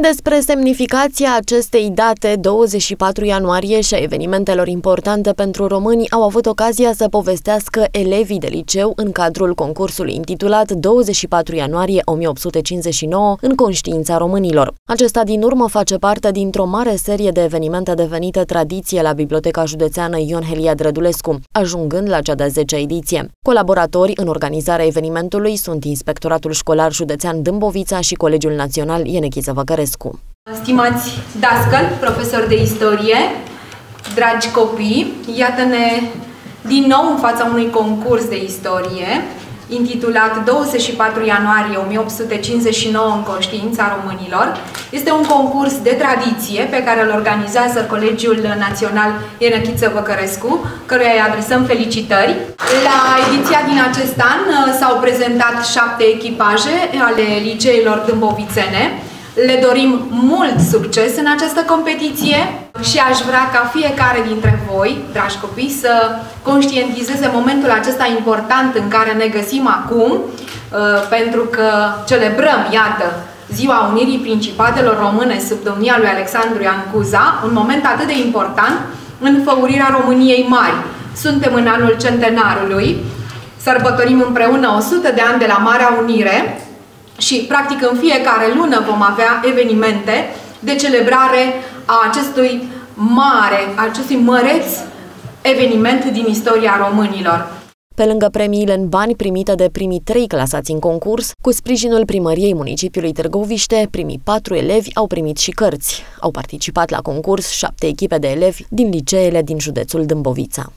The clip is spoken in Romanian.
Despre semnificația acestei date, 24 ianuarie și a evenimentelor importante pentru români au avut ocazia să povestească elevii de liceu în cadrul concursului intitulat 24 ianuarie 1859 în conștiința românilor. Acesta din urmă face parte dintr-o mare serie de evenimente devenite tradiție la Biblioteca Județeană Ion Helia Drădulescu, ajungând la cea de-a 10-a ediție. Colaboratori în organizarea evenimentului sunt Inspectoratul Școlar Județean Dâmbovița și Colegiul Național Ienechiță Văcărescu. Popescu. Stimați dascăl, profesori de istorie, dragi copii, iată-ne din nou în fața unui concurs de istorie intitulat 24 ianuarie 1859 în conștiința românilor. Este un concurs de tradiție pe care îl organizează Colegiul Național Ienechiță Văcărescu, căruia îi adresăm felicitări. La ediția din acest an uh, s-au prezentat șapte echipaje ale liceilor dâmbovițene, le dorim mult succes în această competiție și aș vrea ca fiecare dintre voi, dragi copii, să conștientizeze momentul acesta important în care ne găsim acum, uh, pentru că celebrăm, iată, Ziua Unirii Principatelor Române sub domnia lui Alexandru Ioan Cuza, un moment atât de important în făurirea României Mari. Suntem în anul centenarului, sărbătorim împreună 100 de ani de la Marea Unire, și, practic, în fiecare lună vom avea evenimente de celebrare a acestui mare, acestui măreț eveniment din istoria românilor. Pe lângă premiile în bani primite de primii trei clasați în concurs, cu sprijinul primăriei municipiului Târgoviște, primii patru elevi au primit și cărți. Au participat la concurs șapte echipe de elevi din liceele din județul Dâmbovița.